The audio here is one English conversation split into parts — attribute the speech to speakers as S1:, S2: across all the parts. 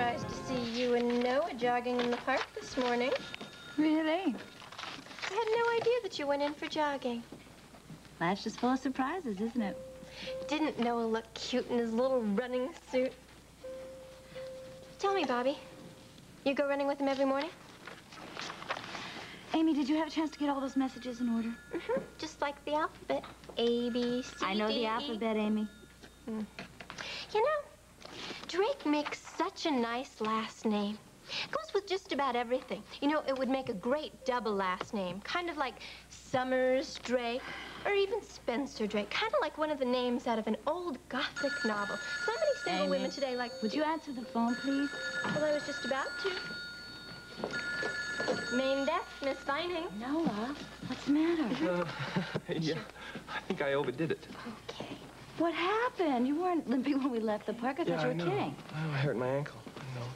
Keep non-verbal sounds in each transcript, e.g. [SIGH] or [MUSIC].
S1: surprised to see you and Noah jogging in the park this morning.
S2: Really?
S1: I had no idea that you went in for jogging.
S2: Life's just full of surprises, isn't it?
S1: Didn't Noah look cute in his little running suit? Tell me, Bobbie, you go running with him every morning?
S2: Amy, did you have a chance to get all those messages in order?
S1: Mm-hmm. Just like the alphabet. A, B, C,
S2: I know
S1: D,
S2: the alphabet, Amy.
S1: You know, Drake makes such a nice last name. It goes with just about everything. You know, it would make a great double last name. Kind of like Summers Drake, or even Spencer Drake. Kind of like one of the names out of an old Gothic novel. So many single
S2: Amy,
S1: women today like...
S2: Would you answer the phone, please?
S1: Well, I was just about to. Main desk, Miss Vining.
S2: Noah, what's the matter?
S3: Uh, [LAUGHS] yeah, I think I overdid it.
S1: Okay.
S2: What happened? You weren't limping when we left the park. I thought
S3: yeah,
S2: you
S3: I
S2: were
S3: know.
S2: kidding.
S3: Oh, I hurt my ankle.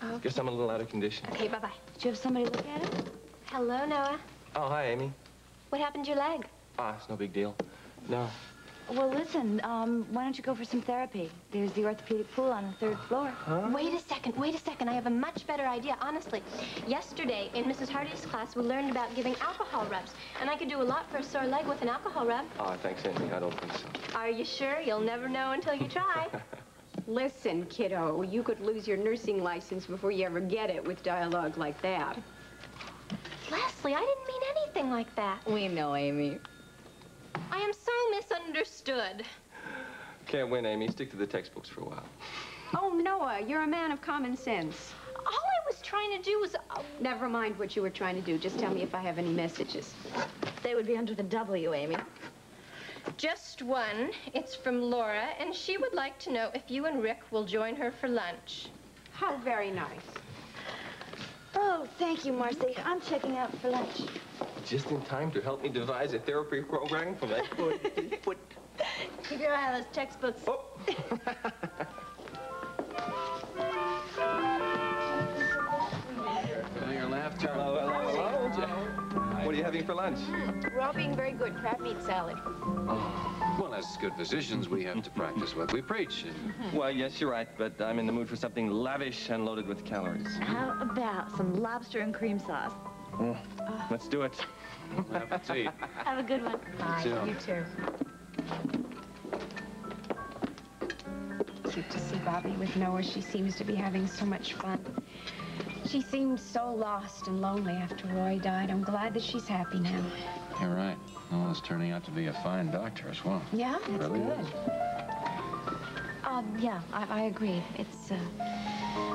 S3: I know. Guess I'm a little out of condition.
S1: Okay, bye-bye.
S2: Did you have somebody look at it?
S1: Hello, Noah.
S3: Oh, hi, Amy.
S1: What happened to your leg?
S3: Ah, it's no big deal. No.
S2: Well, listen, um, why don't you go for some therapy? There's the orthopedic pool on the third floor.
S3: Huh?
S1: Wait a second, wait a second. I have a much better idea, honestly. Yesterday, in Mrs. Hardy's class, we learned about giving alcohol rubs. And I could do a lot for a sore leg with an alcohol rub.
S3: Oh, thanks, Amy. I don't think so.
S1: Are you sure? You'll never know until you try. [LAUGHS]
S4: Listen, kiddo, you could lose your nursing license before you ever get it with dialogue like that.
S1: Lesley, I didn't mean anything like that.
S4: We know, Amy.
S1: I am so misunderstood.
S3: Can't win, Amy. Stick to the textbooks for a while.
S4: Oh, Noah, you're a man of common sense.
S1: All I was trying to do was... uh,
S4: Never mind what you were trying to do. Just tell me if I have any messages.
S2: They would be under the W, Amy.
S1: just one. It's from Laura, and she would like to know if you and Rick will join her for lunch.
S4: How very nice.
S2: Oh, thank you, Marcy. I'm checking out for lunch.
S3: Just in time to help me devise a therapy program for my [LAUGHS] foot. foot.
S2: Keep your eye on those textbooks.
S3: Oh!
S5: Your laughter.
S3: hello, hello, hello. What are you having for lunch?
S4: We're all being very good. Crab meat salad. Oh.
S5: Well, as good physicians, we have to practice what we preach.
S3: Well, yes, you're right, but I'm in the mood for something lavish and loaded with calories.
S2: How about some lobster and cream sauce?
S3: Let's do it.
S5: Have a tea.
S2: Have a good one.
S5: Jill.
S4: You too. Cute to see Bobbie with Noah. She seems to be having so much fun. She seemed so lost and lonely after Roy died. I'm glad that she's happy now.
S5: You're right. Noah's turning out to be a fine doctor as well.
S4: Yeah, that's
S5: Really
S4: good.
S5: is.
S6: Um, yeah, I, I agree. It's, uh,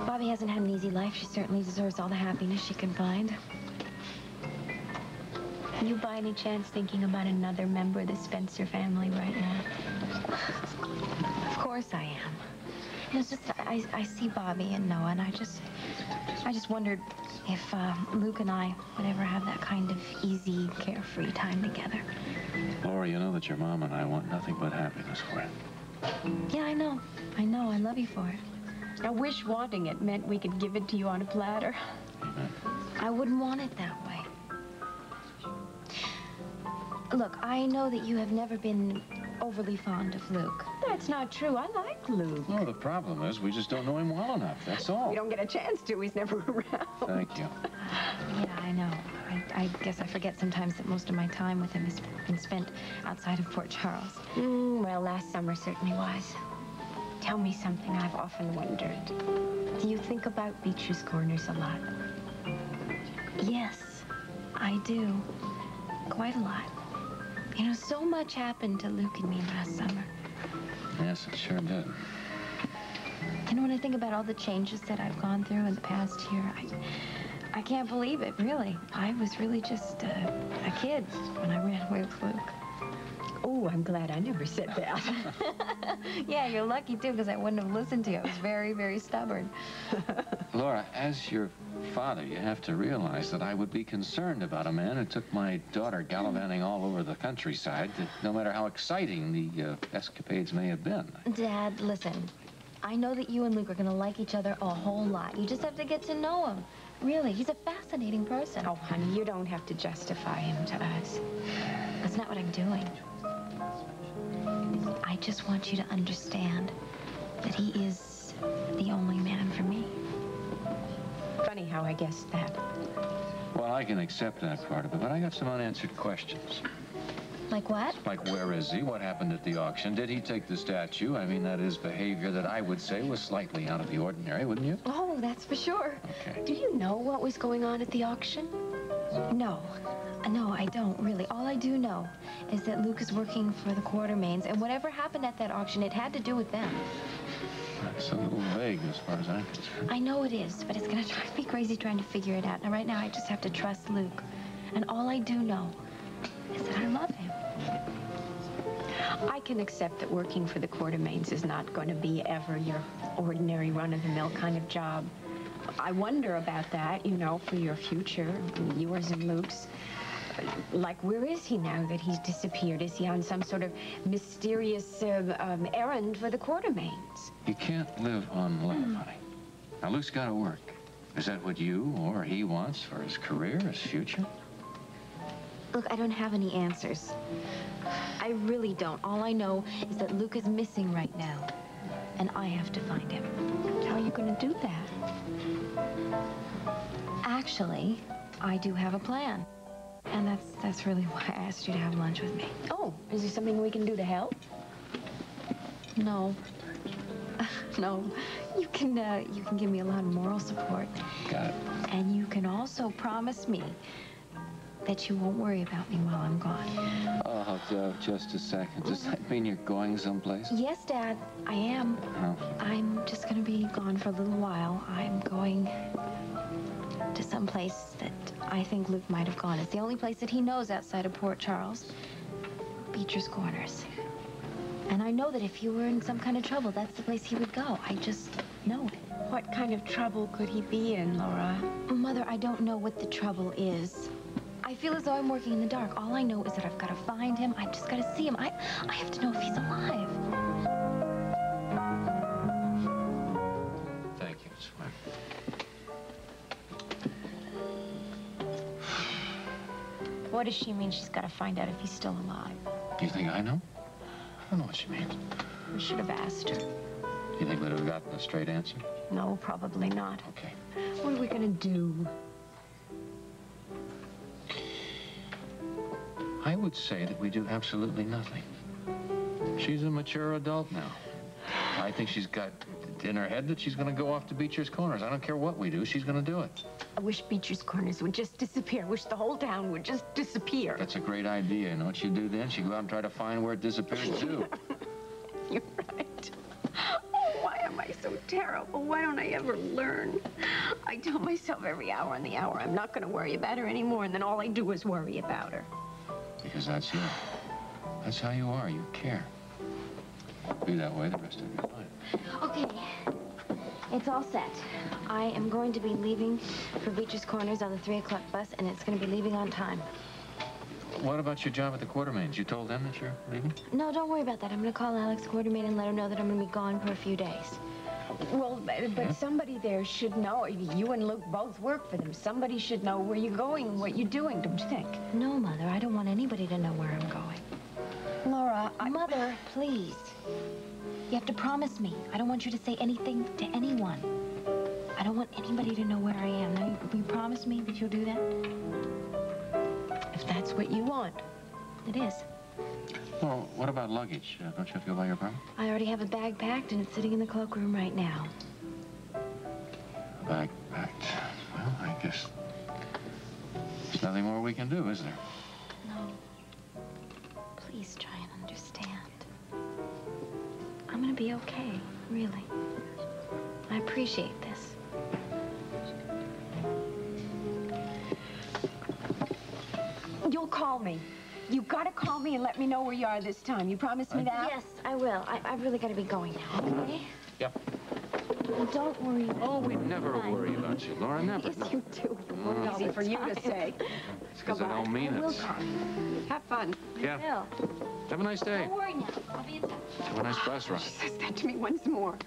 S6: Bobbie hasn't had an easy life. She certainly deserves all the happiness she can find. You by any chance thinking about another member of the Spencer family right now? Of course I am. It's just, I, I see Bobbie and Noah, and I just, I just wondered if uh, Luke and I would ever have that kind of easy, carefree time together.
S5: Laura, you know that your mom and I want nothing but happiness for you.
S6: Yeah, I know. I know. I love you for it.
S4: I wish wanting it meant we could give it to you on a platter.
S5: Amen.
S6: I wouldn't want it that way. Look, I know that you have never been overly fond of Luke.
S4: That's not true. I like Luke.
S5: Well, the problem is we just don't know him well enough. That's all.
S4: We don't get a chance to. He's never [LAUGHS] around.
S5: Thank you.
S6: Yeah, I know. I, I guess I forget sometimes that most of my time with him has been spent outside of Port Charles.
S4: Mm, well, last summer certainly was. Tell me something I've often wondered.
S6: Do you think about Beecher's Corners a lot? Yes, I do. Quite a lot. You know, so much happened to Luke and me last summer.
S5: Yes, it sure did.
S6: You know, when I think about all the changes that I've gone through in the past year, I, I can't believe it, really. I was really just uh, a kid when I ran away with Luke.
S4: Oh, I'm glad I never said that. [LAUGHS]
S6: yeah, you're lucky, too, because I wouldn't have listened to you. I was very, very stubborn. [LAUGHS] [LAUGHS]
S5: Laura, as your father, you have to realize that I would be concerned about a man who took my daughter gallivanting all over the countryside, that no matter how exciting the uh, escapades may have been.
S6: Dad, listen. I know that you and Luke are going to like each other a whole lot. You just have to get to know him. Really, he's a fascinating person.
S4: oh, honey, you don't have to justify him to us.
S6: That's not what I'm doing. I just want you to understand that he is the only man for me.
S4: Funny how I guessed that.
S5: Well, I can accept that part of it, but I got some unanswered questions.
S6: Like what?
S5: Like, where is he? What happened at the auction? Did he take the statue? I mean, that is behavior that I would say was slightly out of the ordinary, wouldn't you?
S4: Oh, that's for sure.
S5: Okay.
S4: Do you know what was going on at the auction?
S6: No. No, I don't really. All I do know is that Luke is working for the Quartermaines, and whatever happened at that auction, it had to do with them.
S5: It's a little vague as far as I'm concerned.
S6: I know it is, but it's gonna [LAUGHS] drive me crazy trying to figure it out. Now, right now, I just have to trust Luke. And all I do know is that I love him.
S4: I can accept that working for the Quartermaines is not going to be ever your ordinary run-of-the-mill kind of job. I wonder about that, you know, for your future, yours and Luke's. Like, where is he now that he's disappeared? Is he on some sort of mysterious uh, um, errand for the Quartermaines?
S5: You can't live on love, honey. Now, Luke's got to work. Is that what you or he wants for his career, his future?
S6: Look, I don't have any answers. I really don't. All I know is that Luke is missing right now, and I have to find him.
S4: How are you going to do that?
S6: Actually, I do have a plan. And that's that's really why I asked you to have lunch with me.
S4: Oh, is there something we can do to help?
S6: No. [LAUGHS] no. You can uh, you can give me a lot of moral support.
S5: Got it.
S6: And you can also promise me that you won't worry about me while I'm gone.
S5: Oh, uh, just a second. Does that mean you're going someplace?
S6: Yes, Dad, I am.
S5: Oh,
S6: I'm just gonna be gone for a little while. I'm going to some place that I think Luke might have gone. It's the only place that he knows outside of Port Charles. Beecher's Corners. And I know that if you were in some kind of trouble, that's the place he would go. I just know it.
S4: What kind of trouble could he be in, Laura?
S6: Mother, I don't know what the trouble is. I feel as though I'm working in the dark. All I know is that I've got to find him. I've just got to see him. I, I have to know if he's alive. What does she mean she's got to find out if he's still alive?
S5: Do you think I know? I don't know what she means.
S6: We should have asked her.
S5: Do you think we'd have gotten a straight answer?
S4: No, probably not.
S5: Okay.
S4: What are we going to do?
S5: I would say that we do absolutely nothing. She's a mature adult now. I think she's got in her head that she's going to go off to Beecher's Corners. I don't care what we do, she's going to do it.
S4: I wish Beecher's Corners would just disappear. I wish the whole town would just disappear.
S5: That's a great idea. You know what you do then? She go out and try to find where it disappeared too. [LAUGHS]
S4: You're right. Oh, why am I so terrible? Why don't I ever learn? I tell myself every hour on the hour I'm not going to worry about her anymore, and then all I do is worry about her.
S5: Because that's you. That's how you are. You care. Be that way the rest of your life.
S6: Okay. It's all set. I am going to be leaving for Beecher's Corners on the 3 o'clock bus, and it's going to be leaving on time.
S5: What about your job at the Quartermaines? You told them that you're leaving?
S6: No, don't worry about that. I'm going to call Alex Quartermaine and let him know that I'm going to be gone for a few days.
S4: Well, but but somebody there should know. You and Luke both work for them. Somebody should know where you're going, what you're doing, don't you think?
S6: No, Mother, I don't want anybody to know where I'm going.
S4: Laura, I...
S6: Mother, please. You have to promise me. I don't want you to say anything to anyone. I don't want anybody to know where I am. Now, will you promise me that you'll do that?
S4: If that's what you want.
S6: It is.
S5: Well, what about luggage? Uh, don't you have to go by your apartment?
S6: I already have a bag packed, and it's sitting in the cloakroom right now.
S5: A bag packed. Well, I guess there's nothing more we can do, is there?
S6: I'm gonna be okay, really. I appreciate this.
S4: You'll call me. You gotta call me and let me know where you are this time. You promise me uh, that?
S6: Yes, I will. I, I've really got to be going now, okay?
S5: Yep.
S6: Don't worry.
S5: Oh, we never
S6: Fine.
S5: worry about you, Laura. Never.
S6: Yes,
S5: No.
S6: you do.
S5: Mm.
S4: Easy for you to say.
S5: It's because I don't mean
S4: I will
S5: it.
S4: Have fun.
S5: Yeah.
S6: Bill,
S5: Have a nice day.
S6: don't worry now. I'll be in touch.
S5: Have a nice bus ride.
S4: She says that to me once more.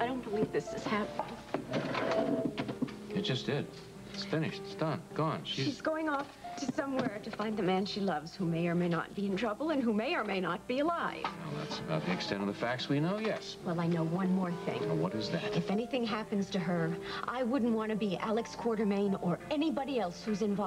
S4: I don't believe this is happening.
S5: It just did. It's finished. It's done. Gone.
S4: She's
S5: She's...
S4: going off to somewhere to find the man she loves who may or may not be in trouble and who may or may not be alive.
S5: Well, that's about the extent of the facts we know, yes.
S4: Well, I know one more thing.
S5: What is that?
S4: If anything happens to her, I wouldn't want to be Alex Quartermaine or anybody else who's involved.